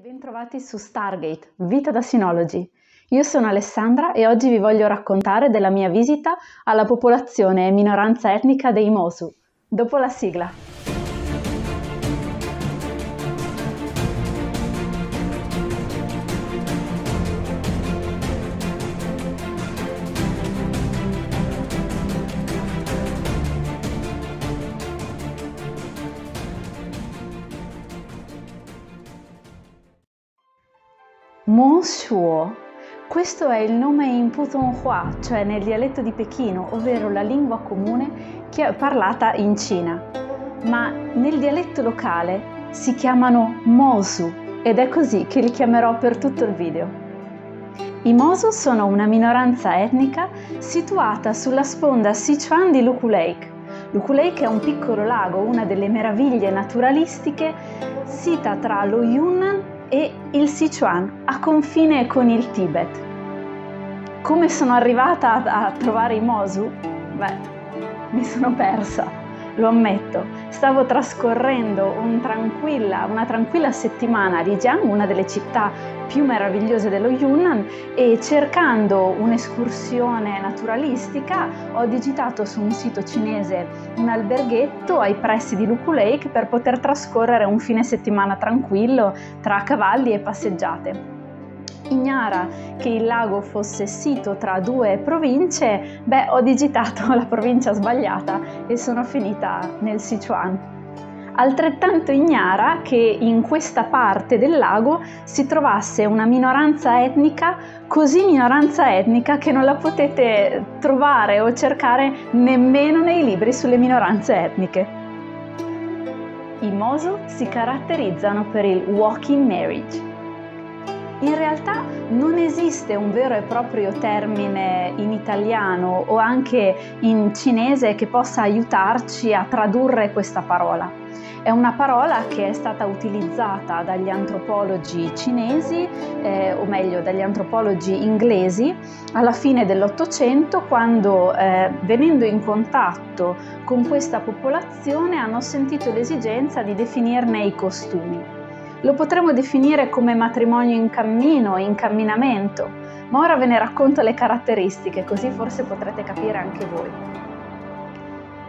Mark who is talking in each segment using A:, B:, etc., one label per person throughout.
A: Bentrovati su Stargate, Vita da Synology. Io sono Alessandra e oggi vi voglio raccontare della mia visita alla popolazione e minoranza etnica dei Mosu. Dopo la sigla. Monshuo. Questo è il nome in Putonghua, cioè nel dialetto di Pechino, ovvero la lingua comune parlata in Cina. Ma nel dialetto locale si chiamano Mosu ed è così che li chiamerò per tutto il video. I Mosu sono una minoranza etnica situata sulla sponda Sichuan di Luku Lake. Luku Lake è un piccolo lago, una delle meraviglie naturalistiche, sita tra lo Yunnan e il Sichuan, a confine con il Tibet. Come sono arrivata a, trovare i Mosu? Beh, mi sono persa lo ammetto, stavo trascorrendo un tranquilla, una tranquilla settimana a Lijiang, una delle città più meravigliose dello Yunnan, e cercando un'escursione naturalistica ho digitato su un sito cinese un alberghetto ai pressi di Luku Lake per poter trascorrere un fine settimana tranquillo tra cavalli e passeggiate ignara che il lago fosse sito tra due province, beh, ho digitato la provincia sbagliata e sono finita nel Sichuan. Altrettanto ignara che in questa parte del lago si trovasse una minoranza etnica, così minoranza etnica che non la potete trovare o cercare nemmeno nei libri sulle minoranze etniche. I Mosu si caratterizzano per il walking marriage, in realtà non esiste un vero e proprio termine in italiano o anche in cinese che possa aiutarci a tradurre questa parola. È una parola che è stata utilizzata dagli antropologi cinesi, eh, o meglio dagli antropologi inglesi, alla fine dell'Ottocento, quando eh, venendo in contatto con questa popolazione hanno sentito l'esigenza di definirne i costumi. Lo potremmo definire come matrimonio in cammino, in camminamento, ma ora ve ne racconto le caratteristiche, così forse potrete capire anche voi.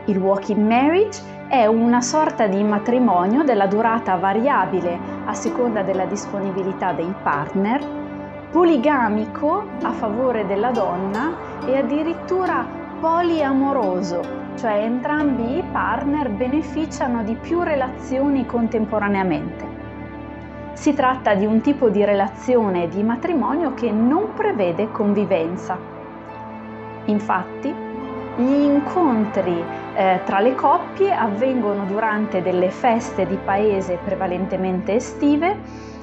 A: Il walking marriage è una sorta di matrimonio della durata variabile a seconda della disponibilità dei partner, poligamico a favore della donna e addirittura poliamoroso, cioè entrambi i partner beneficiano di più relazioni contemporaneamente. Si tratta di un tipo di relazione di matrimonio che non prevede convivenza. Infatti, gli incontri eh, tra le coppie avvengono durante delle feste di paese prevalentemente estive.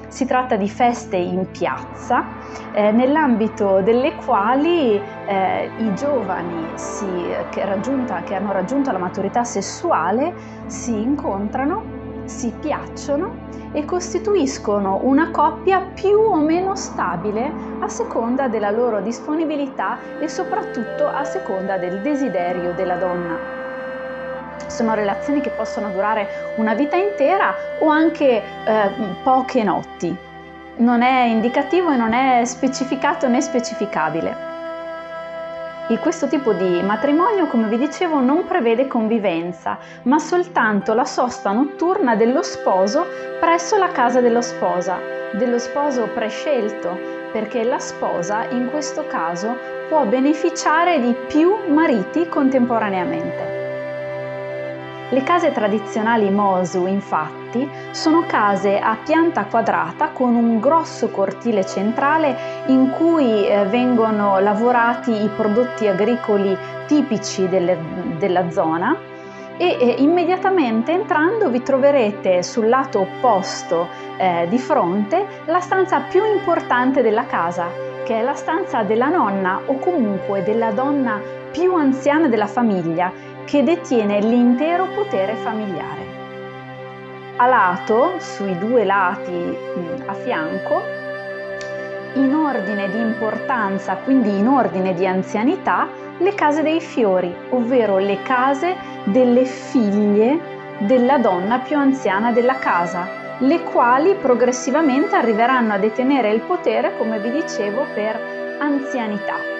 A: Si tratta di feste in piazza, eh, nell'ambito delle quali eh, i giovani si, che, che hanno raggiunto la maturità sessuale si incontrano si piacciono e costituiscono una coppia più o meno stabile a seconda della loro disponibilità e soprattutto a seconda del desiderio della donna. Sono relazioni che possono durare una vita intera o anche eh, poche notti. Non è indicativo e non è specificato né specificabile. Questo tipo di matrimonio, come vi dicevo, non prevede convivenza, ma soltanto la sosta notturna dello sposo presso la casa dello sposa, dello sposo prescelto, perché la sposa in questo caso può beneficiare di più mariti contemporaneamente. Le case tradizionali Mosu, infatti, sono case a pianta quadrata con un grosso cortile centrale in cui eh, vengono lavorati i prodotti agricoli tipici delle, della zona e eh, immediatamente entrando vi troverete sul lato opposto eh, di fronte la stanza più importante della casa, che è la stanza della nonna o comunque della donna più anziana della famiglia che detiene l'intero potere familiare. A lato, sui due lati mm, a fianco, in ordine di importanza, quindi in ordine di anzianità, le case dei fiori, ovvero le case delle figlie della donna più anziana della casa, le quali progressivamente arriveranno a detenere il potere, come vi dicevo, per anzianità.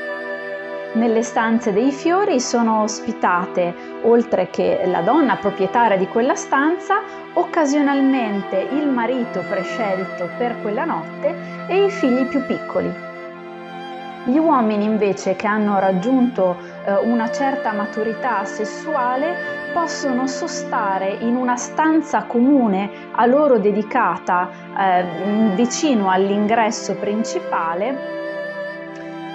A: Nelle stanze dei fiori sono ospitate, oltre che la donna proprietaria di quella stanza, occasionalmente il marito prescelto per quella notte e i figli più piccoli. Gli uomini invece che hanno raggiunto eh, una certa maturità sessuale possono sostare in una stanza comune a loro dedicata eh, vicino all'ingresso principale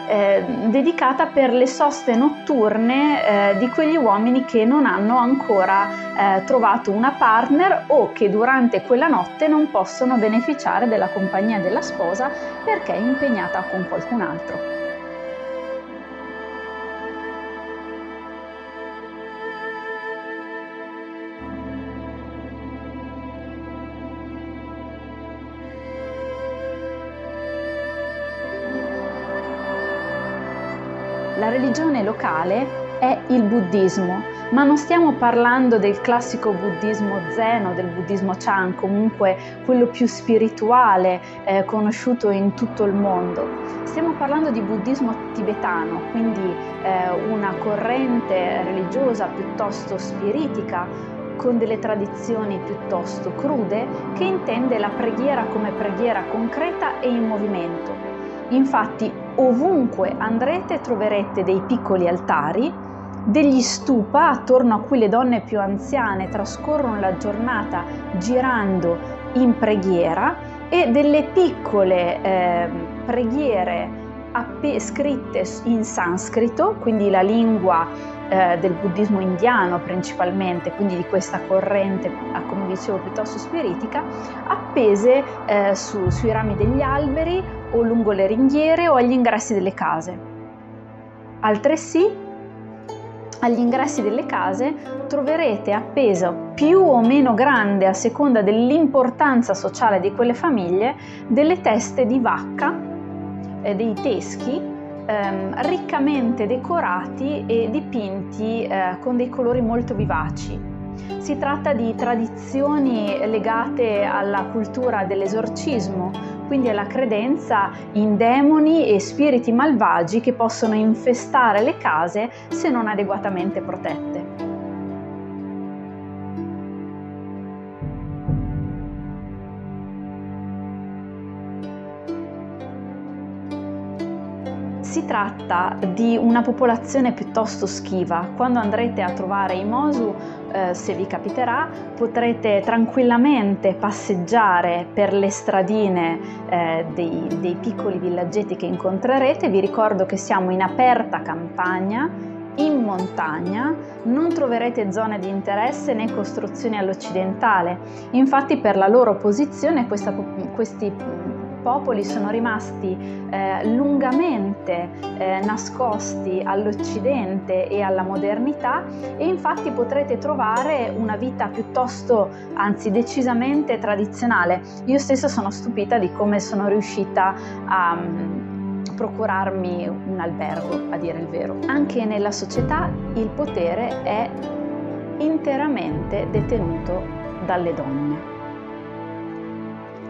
A: eh, dedicata per le soste notturne eh, di quegli uomini che non hanno ancora eh, trovato una partner o che durante quella notte non possono beneficiare della compagnia della sposa perché è impegnata con qualcun altro. La religione locale è il buddismo, ma non stiamo parlando del classico buddismo zen o del buddismo chan, comunque quello più spirituale eh, conosciuto in tutto il mondo. Stiamo parlando di buddismo tibetano, quindi eh, una corrente religiosa piuttosto spiritica con delle tradizioni piuttosto crude che intende la preghiera come preghiera concreta e in movimento. Infatti ovunque andrete troverete dei piccoli altari, degli stupa attorno a cui le donne più anziane trascorrono la giornata girando in preghiera e delle piccole eh, preghiere app- scritte in sanscrito, quindi la lingua eh, del buddismo indiano principalmente, quindi di questa corrente, come dicevo, piuttosto spiritica, appese eh, su, sui rami degli alberi o lungo le ringhiere o agli ingressi delle case. Altresì agli ingressi delle case troverete appeso più o meno grande a seconda dell'importanza sociale di quelle famiglie delle teste di vacca, eh, dei teschi ehm, riccamente decorati e dipinti eh, con dei colori molto vivaci. Si tratta di tradizioni legate alla cultura dell'esorcismo, quindi alla credenza in demoni e spiriti malvagi che possono infestare le case se non adeguatamente protette. Si tratta di una popolazione piuttosto schiva. Quando andrete a trovare i Mosu, eh, se vi capiterà, potrete tranquillamente passeggiare per le stradine eh, dei, dei piccoli villaggetti che incontrerete. Vi ricordo che siamo in aperta campagna in montagna non troverete zone di interesse né costruzioni all'occidentale. Infatti per la loro posizione questa, questi popoli sono rimasti eh, lungamente eh, nascosti all'Occidente e alla modernità e infatti potrete trovare una vita piuttosto, anzi decisamente tradizionale. Io stessa sono stupita di come sono riuscita a um, procurarmi un albergo, a dire il vero. Anche nella società il potere è interamente detenuto dalle donne.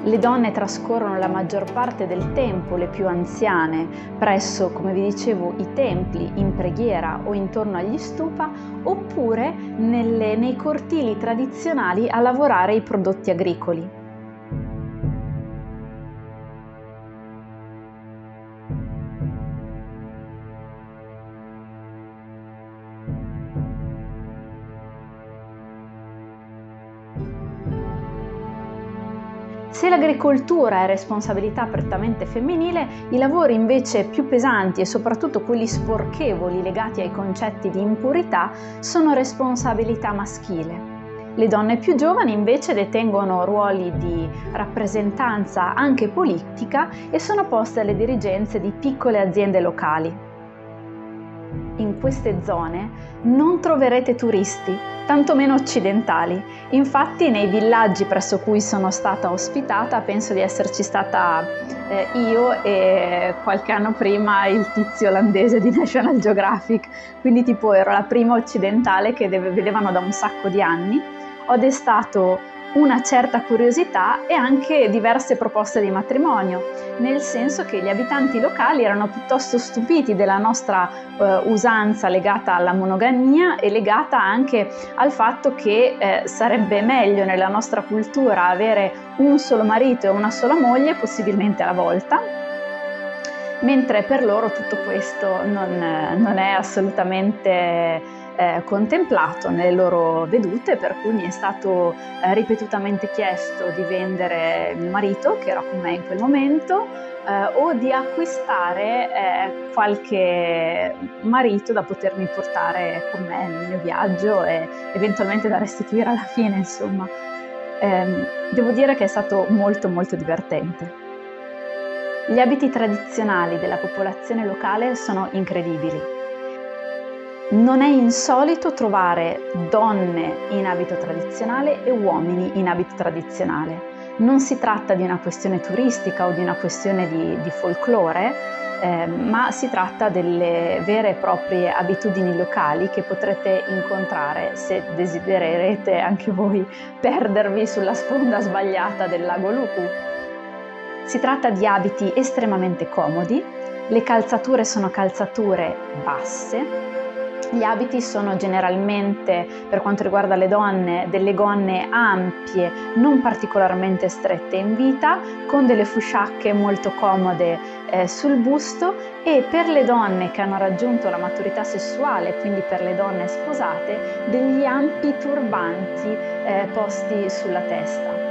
A: Le donne trascorrono la maggior parte del tempo, le più anziane, presso, come vi dicevo, i templi, in preghiera o intorno agli stupa, oppure nelle, nei cortili tradizionali a lavorare i prodotti agricoli. Se l'agricoltura è responsabilità prettamente femminile, i lavori invece più pesanti e soprattutto quelli sporchevoli legati ai concetti di impurità sono responsabilità maschile. Le donne più giovani invece detengono ruoli di rappresentanza anche politica e sono poste alle dirigenze di piccole aziende locali in queste zone non troverete turisti, tantomeno occidentali. Infatti nei villaggi presso cui sono stata ospitata penso di esserci stata eh, io e qualche anno prima il tizio olandese di National Geographic, quindi tipo ero la prima occidentale che vedevano da un sacco di anni. Ho destato una certa curiosità e anche diverse proposte di matrimonio, nel senso che gli abitanti locali erano piuttosto stupiti della nostra eh, usanza legata alla monogamia e legata anche al fatto che eh, sarebbe meglio nella nostra cultura avere un solo marito e una sola moglie, possibilmente alla volta, mentre per loro tutto questo non, non è assolutamente eh, contemplato nelle loro vedute, per cui mi è stato eh, ripetutamente chiesto di vendere mio marito, che era con me in quel momento, eh, o di acquistare eh, qualche marito da potermi portare con me nel mio viaggio e eventualmente da restituire alla fine, insomma. Ehm, devo dire che è stato molto molto divertente. Gli abiti tradizionali della popolazione locale sono incredibili non è insolito trovare donne in abito tradizionale e uomini in abito tradizionale. Non si tratta di una questione turistica o di una questione di, di folklore, eh, ma si tratta delle vere e proprie abitudini locali che potrete incontrare se desidererete anche voi perdervi sulla sponda sbagliata del lago Lupu. Si tratta di abiti estremamente comodi, le calzature sono calzature basse, gli abiti sono generalmente, per quanto riguarda le donne, delle gonne ampie, non particolarmente strette in vita, con delle fusciacche molto comode eh, sul busto e per le donne che hanno raggiunto la maturità sessuale, quindi per le donne sposate, degli ampi turbanti eh, posti sulla testa.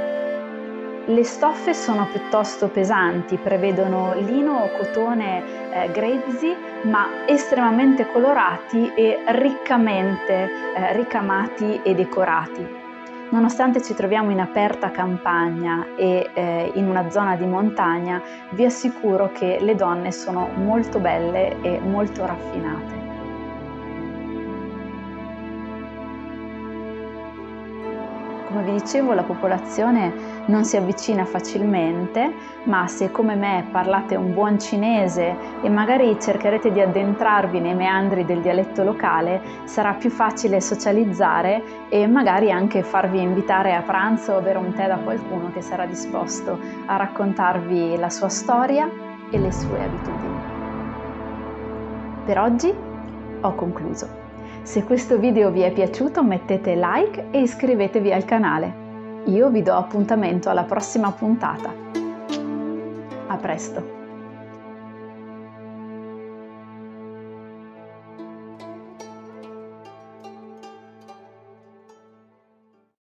A: Le stoffe sono piuttosto pesanti, prevedono lino o cotone eh, grezzi ma estremamente colorati e riccamente eh, ricamati e decorati. Nonostante ci troviamo in aperta campagna e eh, in una zona di montagna, vi assicuro che le donne sono molto belle e molto raffinate. Come vi dicevo, la popolazione non si avvicina facilmente, ma se come me parlate un buon cinese e magari cercherete di addentrarvi nei meandri del dialetto locale, sarà più facile socializzare e magari anche farvi invitare a pranzo o bere un tè da qualcuno che sarà disposto a raccontarvi la sua storia e le sue abitudini. Per oggi ho concluso. Se questo video vi è piaciuto mettete like e iscrivetevi al canale. Io vi do appuntamento alla prossima puntata. A presto!